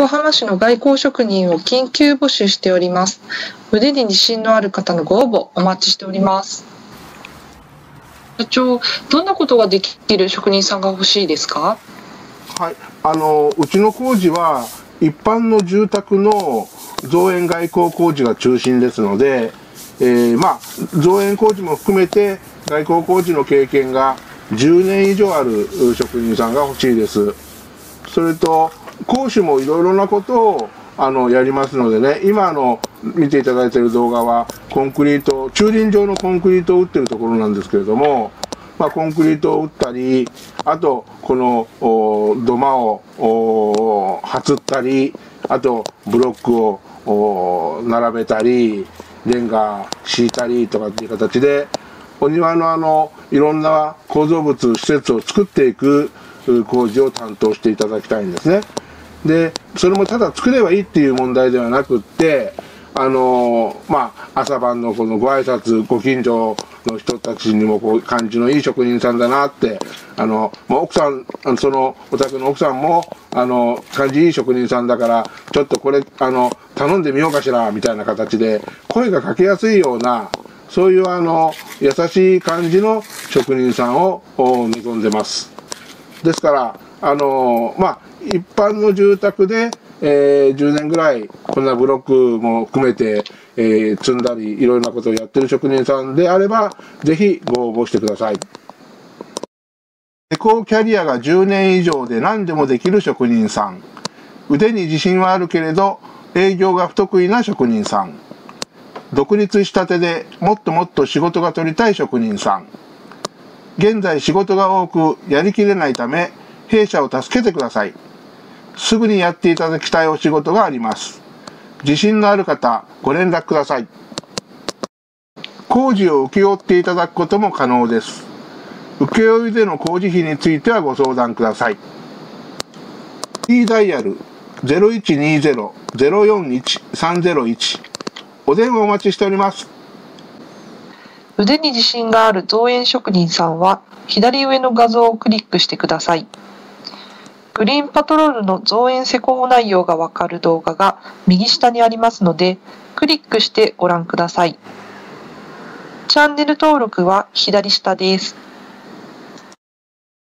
横浜市の外交職人を緊急募集しております。腕に自信のある方のご応募お待ちしております。社長、どんなことができる職人さんが欲しいですか？はい、あのうちの工事は一般の住宅の造園外交工事が中心ですので、えーまあ造園工事も含めて外交工事の経験が10年以上ある職人さんが欲しいです。それと講師もいろいろなことをあのやりますのでね今の見ていただいている動画はコンクリート駐輪場のコンクリートを打ってるところなんですけれども、まあ、コンクリートを打ったりあとこの土間をおはつったりあとブロックを並べたりレンガ敷いたりとかっていう形でお庭のあのいろんな構造物施設を作っていく工事を担当していただきたいんですね。でそれもただ作ればいいっていう問題ではなくってあのまあ朝晩のこのご挨拶ご近所の人たちにもこう感じのいい職人さんだなってあの、まあ、奥さんそのお宅の奥さんもあの感じいい職人さんだからちょっとこれあの頼んでみようかしらみたいな形で声がかけやすいようなそういうあの優しい感じの職人さんをお望んでます。ですから、あのまあ、一般の住宅で、えー10年ぐらい、こんなブロックも含めて、えー積んだり、いろいろなことをやってる職人さんであれば、ぜひご応募してください。施工キャリアが10年以上で何でもできる職人さん。腕に自信はあるけれど、営業が不得意な職人さん。独立したてでもっともっと仕事が取りたい職人さん。現在仕事が多くやりきれないため、弊社を助けてください。すぐにやっていただきたいお仕事があります。自信のある方、ご連絡ください。工事を請け負っていただくことも可能です。請負での工事費についてはご相談ください。D ダイヤル0120-041-301お電話お待ちしております。腕に自信がある造園職人さんは左上の画像をクリックしてください。グリーンパトロールの増援施工内容がわかる動画が右下にありますので、クリックしてご覧ください。チャンネル登録は左下です。